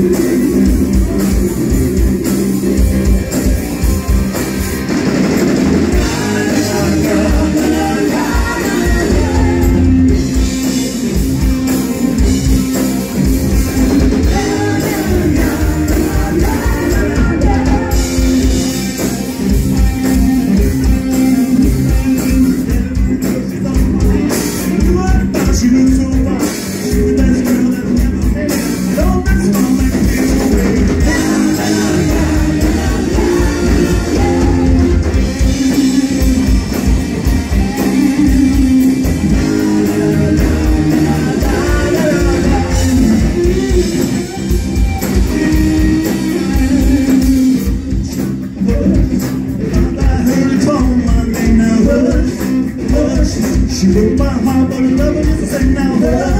you. She broke my heart, but love is a now.